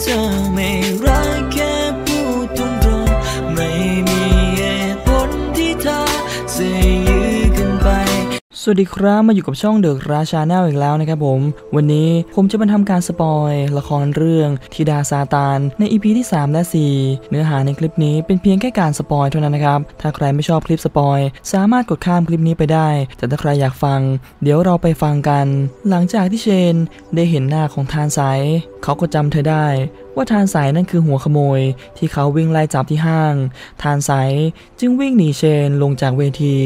เธอไม่รัก สวัสดีครับมาอยู่กับช่อง The Ra Channel อีกแล้วนะครับผม วันนี้ผมจะมาทำการสปอยละครเรื่องธิดาซาตานใน EP ที่ 3 และ 4 เนื้อหาในคลิปนี้เป็นเพียงแค่การสปอยเท่านั้นนะครับ ถ้าใครไม่ชอบคลิปสปอยสามารถกดข้ามคลิปนี้ไปได้ แต่ถ้าใครอยากฟัง เดี๋ยวเราไปฟังกัน หลังจากที่เชนได้เห็นหน้าของทานไซเขาก็จำเธอได้ว่าทานสายนั่นคือหัวขโมยที่เขาวิ่งไล่จับที่ห้าง ทานสายจึงวิ่งหนีเชนลงจากเวที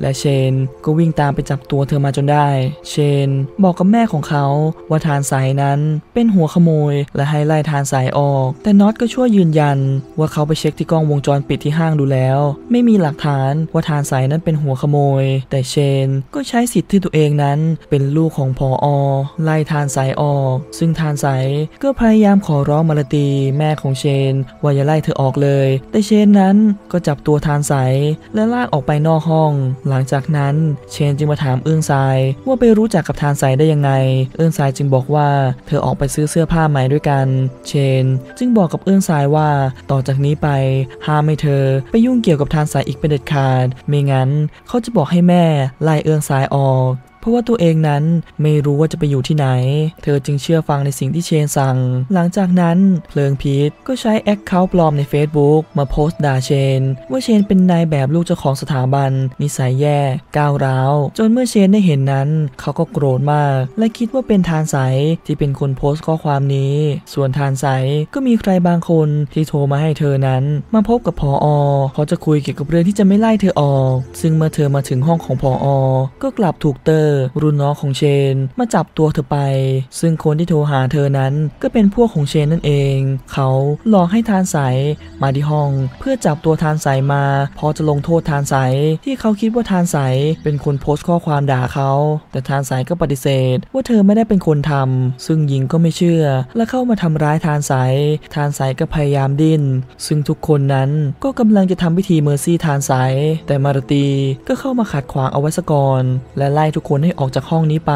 และเชนก็วิ่งตามไปจับตัวเธอมาจนได้ เชนบอกกับแม่ของเขาว่าทานสายนั้นเป็นหัวขโมยและให้ไล่ทานสายออก แต่น็อตก็ช่วยยืนยัน ว่าเขาไปเช็คที่กล้องวงจรปิดที่ห้างดูแล้ว ไม่มีหลักฐานว่าทานสายนั้นเป็นหัวขโมย แต่เชนก็ใช้สิทธิ์ที่ตัวเองนั้น เป็นลูกของพออไล่ทานสายออก ซึ่งทานสายก็พยายามขอร้องมาลตีแม่ของเชนว่าอย่าไล่เธอออกเลย แต่เชนนั้นก็จับตัวทานสายและลากออกไปนอกห้อง หลังจากนั้นเชนจึงมาถามเอื้องทรายว่าไปรู้จักกับทานสายได้ยังไง เอื้องทรายจึงบอกว่าเธอออกไปซื้อเสื้อผ้าใหม่ด้วยกัน เชน จึงบอกกับเอื้องทรายว่าต่อจากนี้ไปห้ามไม่เธอไปยุ่งเกี่ยวกับทานสายอีกเป็นเด็ดขาด ไม่งั้นเขาจะบอกให้แม่ไล่เอื้องทรายออก เพราะว่าตัวเองนั้นไม่รู้ว่าจะไปอยู่ที่ไหน เธอจึงเชื่อฟังในสิ่งที่เชนสั่ง หลังจากนั้นเพลิงพีทก็ใช้แอคเคาท์ปลอมใน Facebook มาโพสต์ด่าเชน ว่าเชนเป็นนายแบบลูกเจ้าของสถาบัน นิสัยแย่ก้าวร้าว จนเมื่อเชนได้เห็นนั้น เขาก็โกรธมาก และคิดว่าเป็นทานใสที่เป็นคนโพสต์ข้อความนี้ ส่วนทานใสก็มีใครบางคนที่โทรมาให้เธอนั้น มาพบกับพออเขาจะคุยเกี่ยวกับเรื่องที่จะไม่ไล่เธอออก ซึ่งเมื่อเธอมาถึงห้องของพออก็กลับถูกเตอร์รุ่นน้องของเชนมาจับตัวเธอไป ซึ่งคนที่โทรหาเธอนั้นก็เป็นพวกของเชนนั่นเอง เขาหลอกให้ทานใสมาที่ห้อง เพื่อจับตัวทานใสมา พอจะลงโทษทานใสที่เขาคิดว่าทานใสเป็นคนโพสต์ข้อความด่าเขา แต่ทานใสก็ปฏิเสธ ว่าเธอไม่ได้เป็นคนทำซึ่งหญิงก็ไม่เชื่อ และเข้ามาทำร้ายทานใสทานใสก็พยายามดิ้น ซึ่งทุกคนนั้นก็กำลังจะทำพิธี mercy ทานใสแต่มารตีก็เข้ามาขัดขวางเอาไว้ซะก่อน และไล่ทุกคนให้ออกจากห้องนี้ไป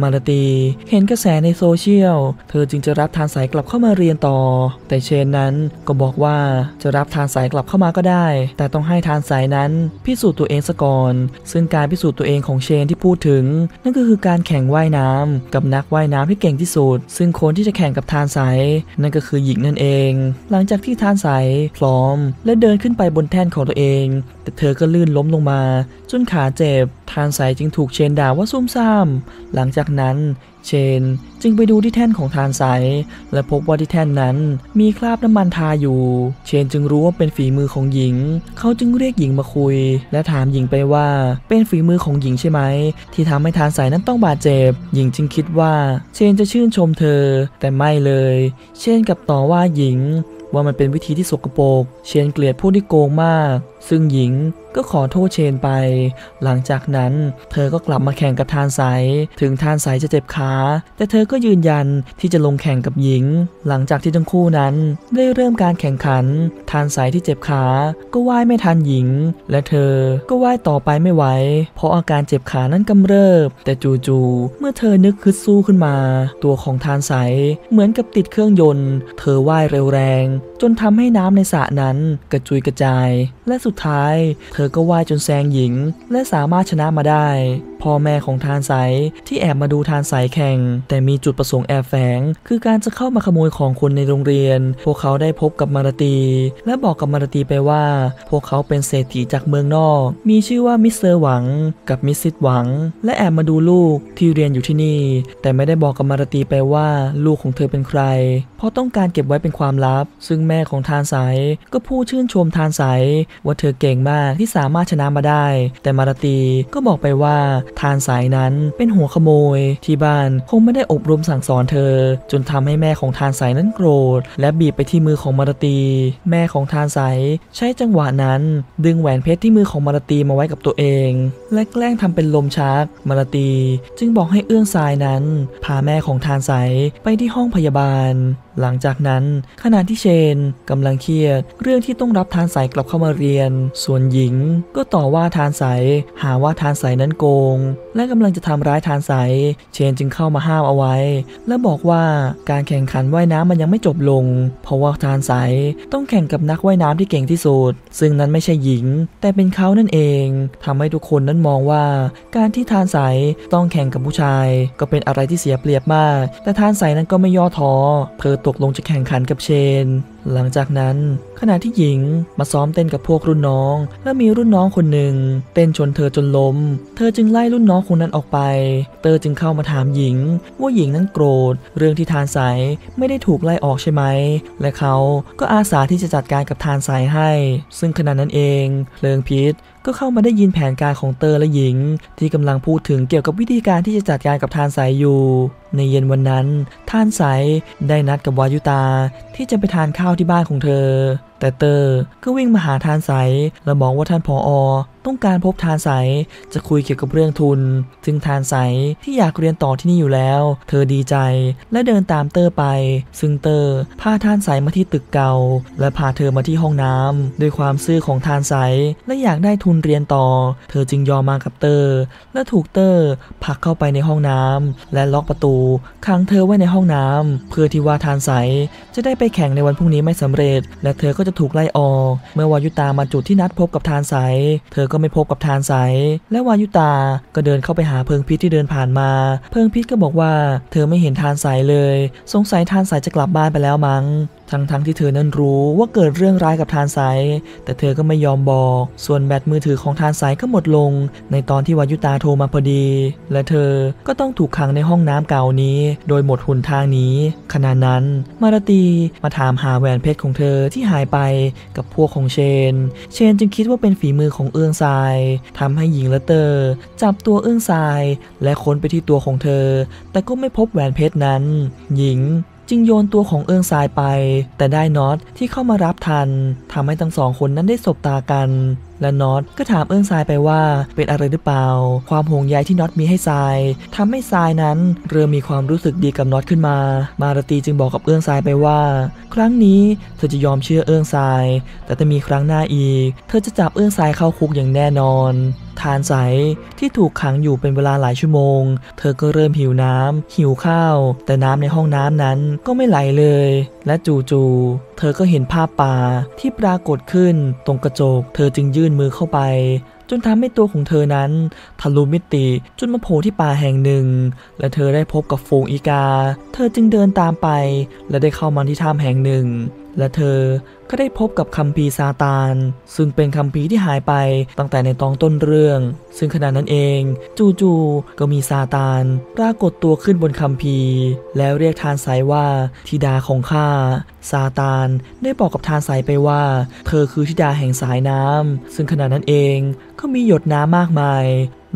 มารตี เห็นกระแสในโซเชียล เธอจึงจะรับทานใสกลับเข้ามาเรียนต่อ แต่เชนนั้นก็บอกว่าจะรับทานใสกลับเข้ามาก็ได้ แต่ต้องให้ทานใสนั้นพิสูจน์ตัวเองซะก่อน ซึ่งการพิสูจน์ตัวเองของเชนที่พูดถึง นั่นก็คือการแข่งว่ายน้ำกับนักว่ายน้ำที่เก่งที่สุด ซึ่งคนที่จะแข่งกับทานสายนั่นก็คือหญิงนั่นเอง หลังจากที่ทานสายพร้อม และเดินขึ้นไปบนแท่นของตัวเอง แต่เธอก็ลื่นล้มลงมาจนขาเจ็บ ทานสายจึงถูกเชนด่าว่าซุ่มซ่าม หลังจากนั้น เชนจึงไปดูที่แท่นของทานสายและพบว่าที่แท่นนั้นมีคราบน้ำมันทาอยู่ เชนจึงรู้ว่าเป็นฝีมือของหญิง เขาจึงเรียกหญิงมาคุย และถามหญิงไปว่าเป็นฝีมือของหญิงใช่ไหม ที่ทำให้ทานสายนั้นต้องบาดเจ็บ หญิงจึงคิดว่า เชนจะชื่นชมเธอ แต่ไม่เลย เชนกลับต่อว่าหญิงว่ามันเป็นวิธีที่สกปรก เชนเกลียดผู้ที่โกงมากซึ่งหญิงก็ขอโทษเชนไป หลังจากนั้นเธอก็กลับมาแข่งกับทานสายถึงทานสายจะเจ็บขา แต่เธอก็ยืนยันที่จะลงแข่งกับหญิง หลังจากที่ทั้งคู่นั้นได้เริ่มการแข่งขัน ทานสายที่เจ็บขา ก็ว่ายไม่ทันหญิง และเธอก็ว่ายต่อไปไม่ไหว เพราะอาการเจ็บขานั้นกำเริบ แต่จู่ๆเมื่อเธอนึกคึดสู้ขึ้นมา ตัวของทานสายเหมือนกับติดเครื่องยนต์ เธอว่ายเร็วแรง จนทำให้น้ำในสระนั้นกระจุยกระจาย และสุดท้าย เธอก็ว่ายจนแซงหญิง และสามารถชนะมาได้ พ่อแม่ของทานใสที่แอบมาดูทานใสแข่ง แต่มีจุดประสงค์แอบแฝง คือการจะเข้ามาขโมยของคนในโรงเรียน พวกเขาได้พบกับมารตี และบอกกับมารตีไปว่า พวกเขาเป็นเศรษฐีจากเมืองนอก มีชื่อว่ามิสเตอร์หวัง กับมิสซิสหวัง และแอบมาดูลูกที่เรียนอยู่ที่นี่ แต่ไม่ได้บอกกับมารตีไปว่าลูกของเธอเป็นใคร เพราะต้องการเก็บไว้เป็นความลับ ซึ่งแม่ของทานใสก็พูดชื่นชมทานใสว่าเธอเก่งมากที่สามารถชนะมาได้ แต่มาราตีก็บอกไปว่าทานสายนั้นเป็นหัวขโมย ที่บ้านคงไม่ได้อบรมสั่งสอนเธอ จนทำให้แม่ของทานสายนั้นโกรธ และบีบไปที่มือของมาราตี แม่ของทานสายใช้จังหวะนั้น ดึงแหวนเพชรที่มือของมาราตีมาไว้กับตัวเอง และแกล้งทำเป็นลมชัก มาราตี จึงบอกให้เอื้องสายนั้น พาแม่ของทานสายไปที่ห้องพยาบาล หลังจากนั้นขณะที่เชนกำลังเครียด เรื่องที่ต้องรับทานสายกลับเข้ามาเรียนส่วนหญิงก็ต่อว่าทานใส หาว่าทานใสนั้นโกงและกำลังจะทำร้ายทานใสเชนจึงเข้ามาห้ามเอาไว้ และบอกว่าการแข่งขันว่ายน้ำมันยังไม่จบลง เพราะว่าทานใสต้องแข่งกับนักว่ายน้ำที่เก่งที่สุด ซึ่งนั้นไม่ใช่หญิง แต่เป็นเขานั่นเองทำให้ทุกคนนั้นมองว่า การที่ทานใสต้องแข่งกับผู้ชาย ก็เป็นอะไรที่เสียเปรียบมาก แต่ทานใสนั้นก็ไม่ย่อท้อ เธอตกลงจะแข่งขันกับเชน หลังจากนั้น ขณะที่หญิงมาซ้อมเต้นกับพวกรุ่นน้อง และมีรุ่นน้องคนหนึ่งเต้นชนเธอจนล้ม เธอจึงไล่รุ่นน้องคนนั้นออกไป เตอร์จึงเข้ามาถามหญิง ว่าหญิงนั้นโกรธ เรื่องที่ทานสายไม่ได้ถูกไล่ออกใช่ไหม และเขาก็อาสาที่จะจัดการกับทานสายให้ ซึ่งขณะนั้นเองเพลิงพิษก็เข้ามาได้ยินแผนการของเตอร์และหญิง ที่กำลังพูดถึงเกี่ยวกับวิธีการที่จะจัดการกับทานใสอยู่ ในเย็นวันนั้นทานใสได้นัดกับวายุตา ที่จะไปทานข้าวที่บ้านของเธอ แต่เตอร์ก็วิ่งมาหาทานสายและบอกว่าท่านผออต้องการพบทานใสจะคุยเกี่ยวกับเรื่องทุน ซึ่งทานใสที่อยากเรียนต่อที่นี่อยู่แล้ว เธอดีใจและเดินตามเตอร์ไป ซึ่งเตอร์พาทานใสมาที่ตึกเก่า และพาเธอมาที่ห้องน้ำด้วยความซื่อของทานใสและอยากได้ทุนเรียนต่อ เธอจึงยอมมากับเตอร์ และถูกเตอร์ผลักเข้าไปในห้องน้ำและล็อกประตูขังเธอไว้ในห้องน้ำเพื่อที่ว่าทานใสจะได้ไปแข่งในวันพรุ่งนี้ไม่สำเร็จ และเธอก็จะถูกไล่ออก เมื่อวายุตามาจุดที่นัดพบกับทานใส เธอก็ไม่พบกับทานใส และวายุตาก็เดินเข้าไปหาเพิงพิษที่เดินผ่านมา เพิงพิษก็บอกว่า เธอไม่เห็นทานใสเลย สงสัยทานใสจะกลับบ้านไปแล้วมั้ง ทั้งๆทที่เธอนั้นรู้ว่าเกิดเรื่องร้ายกับทานไซแต่เธอก็ไม่ยอมบอก ส่วนแบตมือถือของทานไซก็หมดลง ในตอนที่วายุตาโทรมาพอดี และเธอก็ต้องถูกขังในห้องน้ำเก่านี้ โดยหมดหุ่นทางนี้ ขณะนั้นมารตีมาถามหาแหวนเพชรของเธอที่หายไปกับพวกของเชน เชนจึงคิดว่าเป็นฝีมือของเอื้องทรายทำให้หญิงและเตอร์จับตัวเอื้องทราย และค้นไปที่ตัวของเธอ แต่ก็ไม่พบแหวนเพชรนั้น หญิง จึงโยนตัวของเอิงซายไป แต่ได้น็อตที่เข้ามารับทันทำให้ทั้งสองคนนั้นได้สบตากัน และน็อตก็ถามเอิงทรายไปว่าเป็นอะไรหรือเปล่า ความห่วงใยที่น็อตมีให้ทรายทำให้ทรายนั้นเริ่มมีความรู้สึกดีกับน็อตขึ้นมา มารตีจึงบอกกับเอิงทรายไปว่า ครั้งนี้เธอจะยอมเชื่อเอิงทราย แต่ถ้ามีครั้งหน้าอีก เธอจะจับเอิงทรายเข้าคุกอย่างแน่นอน ทานใสที่ถูกขังอยู่เป็นเวลาหลายชั่วโมง เธอก็เริ่มหิวน้ำหิวข้าว แต่น้ำในห้องน้ำนั้นก็ไม่ไหลเลย และจู่ๆเธอก็เห็นภาพป่าที่ปรากฏขึ้นตรงกระจก เธอจึงยื่นมือเข้าไปจนทำให้ตัวของเธอนั้นทะลุมิติจนมาโผล่ที่ป่าแห่งหนึ่ง และเธอได้พบกับฝูงอีกา เธอจึงเดินตามไป และได้เข้ามาที่ถ้ำแห่งหนึ่ง และเธอก็ได้พบกับคัมภีร์ซาตาน ซึ่งเป็นคัมภีร์ที่หายไปตั้งแต่ในตอนต้นเรื่อง ซึ่งขณะนั้นเอง จู่ๆก็มีซาตาน ปรากฏตัวขึ้นบนคัมภีร์ แล้วเรียกทานสายว่าธิดาของข้าซาตานได้บอกกับทานสายไปว่า เธอคือธิดาแห่งสายน้ำซึ่งขณะนั้นเองก็มีหยดน้ำมากมาย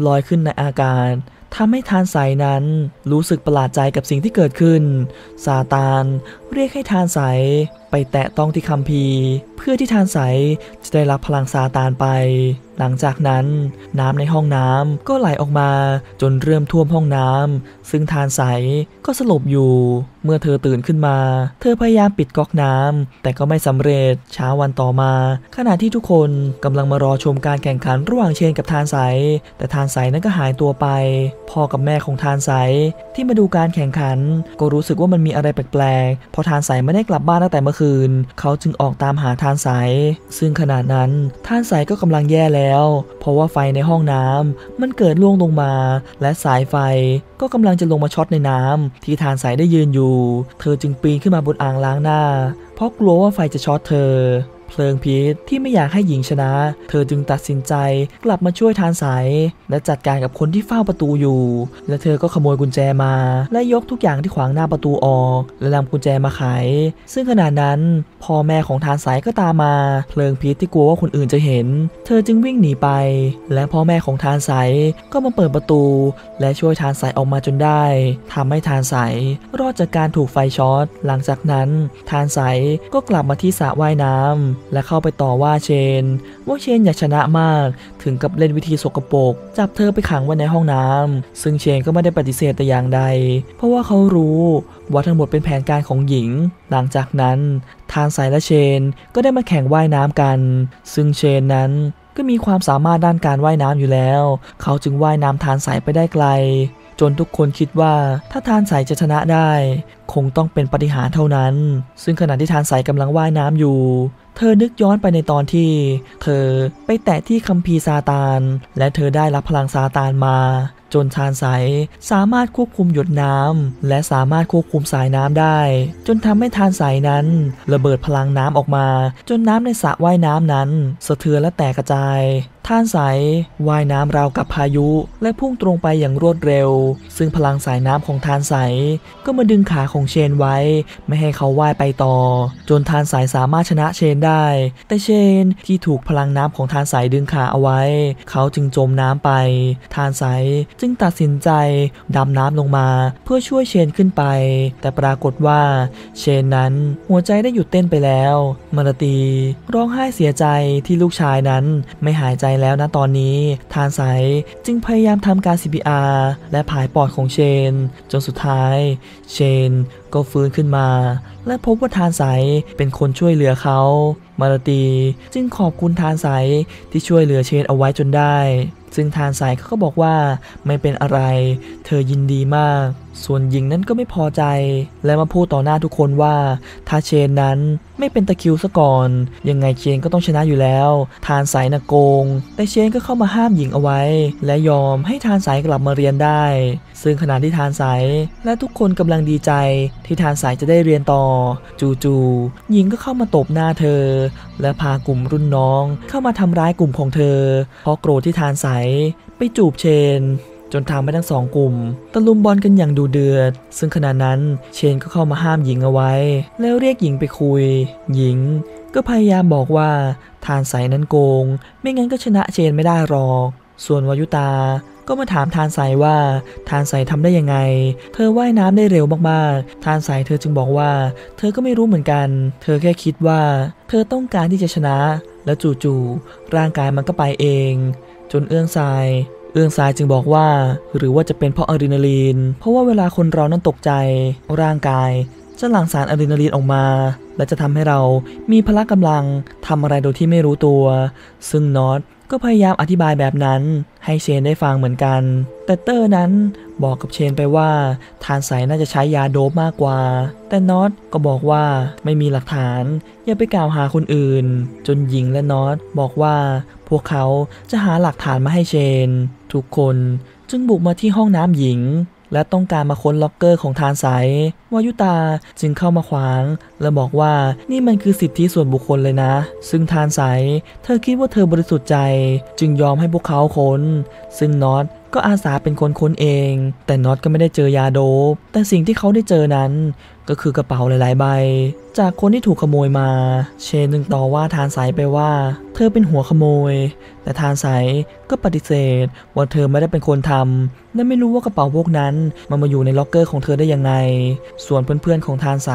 ลอยขึ้นในอากาศ ทำให้ทานสายนั้นรู้สึกประหลาดใจกับสิ่งที่เกิดขึ้น ซาตานเรียกให้ทานสายไปแตะต้องที่คัมภีร์ เพื่อที่ทานสายจะได้รับพลังซาตานไป หลังจากนั้นน้ำในห้องน้ำก็ไหลออกมาจนเริ่มท่วมห้องน้ำซึ่งทานสายก็สลบอยู่ เมื่อเธอตื่นขึ้นมา เธอพยายามปิดก๊อกน้ำแต่ก็ไม่สำเร็จเช้าวันต่อมา ขณะที่ทุกคนกำลังมารอชมการแข่งขันระหว่างเชนกับทานใส แต่ทานใสนั้นก็หายตัวไป พ่อกับแม่ของทานใสที่มาดูการแข่งขัน ก็รู้สึกว่ามันมีอะไรแปลกๆ พอทานใสไม่ได้กลับบ้านตั้งแต่เมื่อคืน เขาจึงออกตามหาทานใส ซึ่งขณะนั้นทานใสก็กำลังแย่แล้ว เพราะว่าไฟในห้องน้ำมันเกิดล่วงลงมา และสายไฟก็กำลังจะลงมาช็อตในน้ำที่ทานใสได้ยืนอยู่เธอจึงปีนขึ้นมาบนอ่างล้างหน้า เพราะกลัวว่าไฟจะช็อตเธอ เพลิงพิษที่ไม่อยากให้หญิงชนะ เธอจึงตัดสินใจกลับมาช่วยทานสาย และจัดการกับคนที่เฝ้าประตูอยู่ และเธอก็ขโมยกุญแจมา และยกทุกอย่างที่ขวางหน้าประตูออก และนำกุญแจมาไขซึ่งขณะนั้นพ่อแม่ของทานสายก็ตามมา เพลิงพิษที่กลัวว่าคนอื่นจะเห็น เธอจึงวิ่งหนีไป และพ่อแม่ของทานสายก็มาเปิดประตู และช่วยทานสายออกมาจนได้ทำให้ทานสายรอดจากการถูกไฟช็อต หลังจากนั้นทานสายก็กลับมาที่สระว่ายน้ำและเข้าไปต่อว่าเชน ว่าเชนอยากชนะมากถึงกับเล่นวิธีสกปรกจับเธอไปขังไว้ในห้องน้ำซึ่งเชนก็ไม่ได้ปฏิเสธแต่อย่างใด เพราะว่าเขารู้ว่าทั้งหมดเป็นแผนการของหญิง หลังจากนั้นททานสายและเชนก็ได้มาแข่งว่ายน้ำกัน ซึ่งเชนนั้นก็มีความสามารถด้านการว่ายน้ำอยู่แล้ว เขาจึงว่ายน้ำทานสายไปได้ไกล จนทุกคนคิดว่าถ้าทานสายจะชนะได้ คงต้องเป็นปฏิหารเท่านั้น ซึ่งขณะที่ทานสายกำลังว่ายน้ำอยู่ เธอนึกย้อนไปในตอนที่ เธอไปแตะที่คัมภีร์ซาตาน และเธอได้รับพลังซาตานมา จนทานใสสามารถควบคุมหยดน้ำและสามารถควบคุมสายน้ำได้ จนทำให้ทานใสนั้น ระเบิดพลังน้ำออกมา จนน้ำในสระว่ายน้ำนั้น สะเทือนและแตกกระจาย ท่านใสว่ายน้ำราวกับพายุ และพุ่งตรงไปอย่างรวดเร็ว ซึ่งพลังสายน้ำของทานใสก็มาดึงขาของเชนไว้ ไม่ให้เขาว่ายไปต่อ จนทานสายสามารถชนะเชนได้ แต่เชนที่ถูกพลังน้ำของทานสายดึงขาเอาไว้ เขาจึงจมน้ำไปทานสายจึงตัดสินใจดำน้ำลงมาเพื่อช่วยเชนขึ้นไป แต่ปรากฏว่า เชนนั้นหัวใจได้หยุดเต้นไปแล้ว มารตีร้องไห้เสียใจที่ลูกชายนั้นไม่หายใจแล้วนะตอนนี้ ทานสายจึงพยายามทำการ CPR และผายปอดของเชน จนสุดท้าย เชนก็ฟื้นขึ้นมา และพบว่าทานสายเป็นคนช่วยเหลือเขามาราตีจึงขอบคุณทานสายที่ช่วยเหลือเชนเอาไว้จนได้ ซึ่งทานสายเขาก็บอกว่าไม่เป็นอะไร เธอยินดีมาก ส่วนหญิงนั้นก็ไม่พอใจ และมาพูดต่อหน้าทุกคนว่าถ้าเชนนั้นไม่เป็นตะคิวซะก่อน ยังไงเชนก็ต้องชนะอยู่แล้ว ทานสายนะโกง แต่เชนก็เข้ามาห้ามหญิงเอาไว้ และยอมให้ทานสายกลับมาเรียนได้ ซึ่งขณะที่ทานสายและทุกคนกำลังดีใจที่ทานสายจะได้เรียนต่อ จู่ๆหญิงก็เข้ามาตบหน้าเธอ และพากลุ่มรุ่นน้องเข้ามาทำร้ายกลุ่มของเธอ เพราะโกรธที่ทานสายไปจูบเชนจนทำให้ทั้งสองกลุ่มตะลุมบอลกันอย่างดูเดือด ซึ่งขณะนั้นเชนก็เข้ามาห้ามหญิงเอาไว้ แล้วเรียกหญิงไปคุย หญิงก็พยายามบอกว่าทานสายนั้นโกง ไม่งั้นก็ชนะเชนไม่ได้หรอก ส่วนวายุตา ก็มาถามทานสายว่าทานสายทำได้ยังไง เธอว่ายน้ำได้เร็วมากๆ ทานสายเธอจึงบอกว่า เธอก็ไม่รู้เหมือนกัน เธอแค่คิดว่า เธอต้องการที่จะชนะ แล้วจู่ๆร่างกายมันก็ไปเอง จนเอื้องทรายเอื้องทรายจึงบอกว่า หรือว่าจะเป็นเพราะอะดรีนาลีน เพราะว่าเวลาคนเรานั้นตกใจ ร่างกายจะหลั่งสารอะดรีนาลีนออกมา และจะทำให้เรามีพละกำลังทำอะไรโดยที่ไม่รู้ตัว ซึ่งน็อตก็พยายามอธิบายแบบนั้น ให้เชนได้ฟังเหมือนกัน แต่เตอร์นั้นบอกกับเชนไปว่า ทานใสน่าจะใช้ยาโด๊ปมากกว่า แต่น็อตก็บอกว่าไม่มีหลักฐาน อย่าไปกล่าวหาคนอื่น จนหญิงและน็อตบอกว่าพวกเขาจะหาหลักฐานมาให้เชน ทุกคนจึงบุกมาที่ห้องน้ำหญิง และต้องการมาค้นล็อกเกอร์ของทานสายวายุตาจึงเข้ามาขวาง และบอกว่านี่มันคือสิทธิส่วนบุคคลเลยนะ ซึ่งทานสายเธอคิดว่าเธอบริสุทธิ์ใจ จึงยอมให้พวกเขาค้น ซึ่งน็อต ก็อาสาเป็นคนค้นเอง แต่น็อตก็ไม่ได้เจอยาโดบแต่สิ่งที่เขาได้เจอนั้น ก็คือกระเป๋าหลาย ๆ ใบ จากคนที่ถูกขโมยมา เชนจึงต่อว่าทานใสไปว่า เธอเป็นหัวขโมย แต่ทานใสก็ปฏิเสธ ว่าเธอไม่ได้เป็นคนทำและไม่รู้ว่ากระเป๋าพวกนั้นมันมาอยู่ในล็อกเกอร์ของเธอได้ยังไง ส่วนเพื่อนๆของทานใส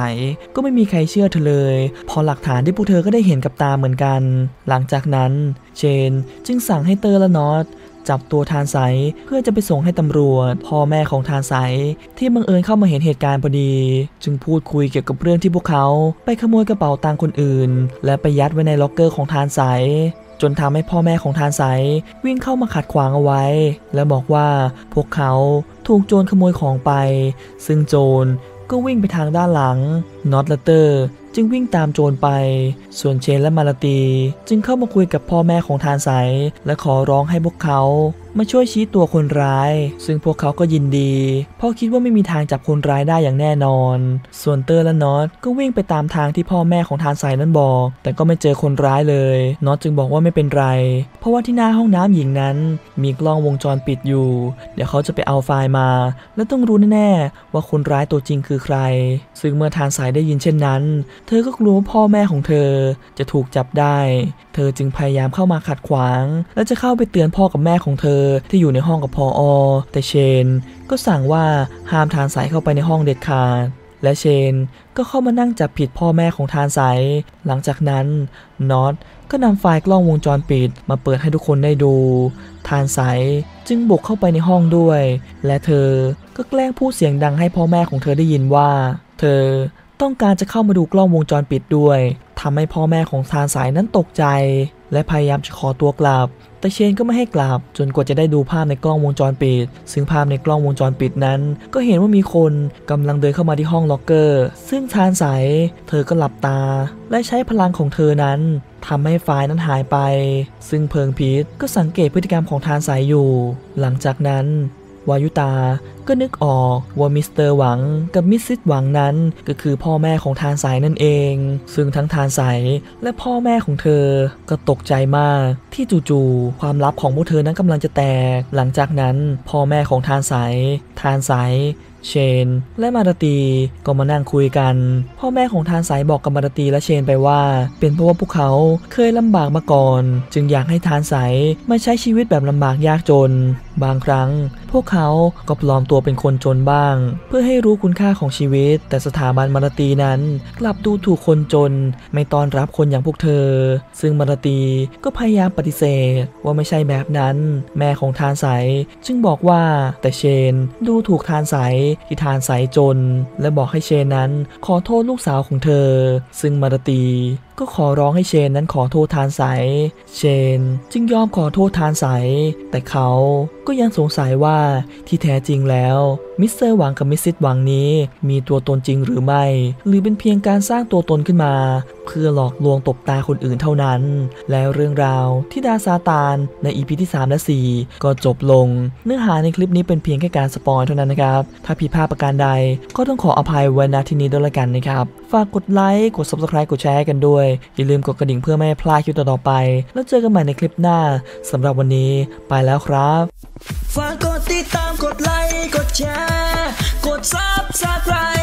ก็ไม่มีใครเชื่อเธอเลย พอหลักฐานที่พวกเธอก็ได้เห็นกับตาเหมือนกัน หลังจากนั้น เชนจึงสั่งให้เตอร์และนอต จับตัวทานใสเพื่อจะไปส่งให้ตำรวจ พ่อแม่ของทานใสที่บังเอิญเข้ามาเห็นเหตุการณ์พอดี จึงพูดคุยเกี่ยวกับเรื่องที่พวกเขาไปขโมยกระเป๋าตังค์คนอื่น และไปยัดไว้ในล็อกเกอร์ของทานใสจนทำให้พ่อแม่ของทานใสวิ่งเข้ามาขัดขวางเอาไว้ และบอกว่าพวกเขาถูกโจรขโมยของไป ซึ่งโจรก็วิ่งไปทางด้านหลังน็อตแลเตอร์ จึงวิ่งตามโจรไป ส่วนเชนและมารตี จึงเข้ามาคุยกับพ่อแม่ของทานใสและขอร้องให้พวกเขามาช่วยชี้ตัวคนร้าย ซึ่งพวกเขาก็ยินดี เพราะคิดว่าไม่มีทางจับคนร้ายได้อย่างแน่นอน ส่วนเตอร์และน็อตก็วิ่งไปตามทางที่พ่อแม่ของทานใสนั้นบอก แต่ก็ไม่เจอคนร้ายเลย น็อตจึงบอกว่าไม่เป็นไร เพราะว่าที่หน้าห้องน้ำหญิงนั้น มีกล้องวงจรปิดอยู่ เดี๋ยวเขาจะไปเอาไฟล์มา และต้องรู้แน่ๆว่าคนร้ายตัวจริงคือใคร ซึ่งเมื่อทานสายได้ยินเช่นนั้นเธอก็กลัวว่าพ่อแม่ของเธอจะถูกจับได้ เธอจึงพยายามเข้ามาขัดขวาง และจะเข้าไปเตือนพ่อกับแม่ของเธอที่อยู่ในห้องกับพออแต่เชน ก็สั่งว่าห้ามทานสายเข้าไปในห้องเด็ดขาดและเชนก็เข้ามานั่งจับผิดพ่อแม่ของทานสาย หลังจากนั้นน็อตก็นำไฟล์กล้องวงจรปิดมาเปิดให้ทุกคนได้ดู ทานสายจึงบุกเข้าไปในห้องด้วย และเธอก็แกล้งพูดเสียงดังให้พ่อแม่ของเธอได้ยินว่า เธอ ต้องการจะเข้ามาดูกล้องวงจรปิดด้วยทำให้พ่อแม่ของทานสายนั้นตกใจ และพยายามจะขอตัวกลับ แต่เชนก็ไม่ให้กลับ จนกว่าจะได้ดูภาพในกล้องวงจรปิด ซึ่งภาพในกล้องวงจรปิดนั้น ก็เห็นว่ามีคนกำลังเดินเข้ามาที่ห้องล็อกเกอร์ ซึ่งทานสายเธอก็หลับตา และใช้พลังของเธอนั้นทำให้ไฟล์นั้นหายไป ซึ่งเพิงพีทก็สังเกตพฤติกรรมของทานใสอยู่ หลังจากนั้น วายุตาก็นึกออกว่ามิสเตอร์หวังกับมิสซิสหวังนั้นก็คือพ่อแม่ของทานใสนั่นเอง ซึ่งทั้งทานใสและพ่อแม่ของเธอก็ตกใจมากที่จู่ๆความลับของพวกเธอนั้นกำลังจะแตก หลังจากนั้นพ่อแม่ของทานสายทานสายเชน และมาราตีก็มานั่งคุยกัน พ่อแม่ของทานสายบอกกับมาราตีและเชนไปว่า เป็นเพราะว่าพวกเขาเคยลำบากมาก่อน จึงอยากให้ทานสายมาใช้ชีวิตแบบลำบากยากจน บางครั้ง พวกเขาก็ปลอมตัวเป็นคนจนบ้าง เพื่อให้รู้คุณค่าของชีวิต แต่สถาบันมารตีนั้น กลับดูถูกคนจน ไม่ต้อนรับคนอย่างพวกเธอ ซึ่งมารตีก็พยายามปฏิเสธว่าไม่ใช่แบบนั้น แม่ของทานใสจึงบอกว่าแต่เชนดูถูกทานใสที่ทานใสจน และบอกให้เชนนั้นขอโทษลูกสาวของเธอ ซึ่งมารตี ก็ขอร้องให้เชนนั้นขอโทษทานใส เชนจึงยอมขอโทษทานใส แต่เขาก็ยังสงสัยว่าที่แท้จริงแล้ว มิสเตอร์หวังกับมิสซิสหวังนี้ มีตัวตนจริงหรือไม่ หรือเป็นเพียงการสร้างตัวตนขึ้นมา เพื่อหลอกลวงตบตาคนอื่นเท่านั้น แล้วเรื่องราวธิดาซาตานใน EP ที่ 3 และ 4 ก็จบลง เนื้อหาในคลิปนี้เป็นเพียงแค่การสปอยเท่านั้นนะครับ ถ้าผิดพลาดประการใด ก็ต้องขออภัยไว้ณที่นี้ด้วยละกันนะครับ ฝากกดไลค์ กด subscribe กดแชร์กันด้วย อย่าลืมกดกระดิ่งเพื่อไม่ให้พลาดคลิปต่อๆไป แล้วเจอกันใหม่ในคลิปหน้าสำหรับวันนี้ไปแล้วครับ ฝากกดติดตาม กดไลค์ กดแชร์ กด Subscribe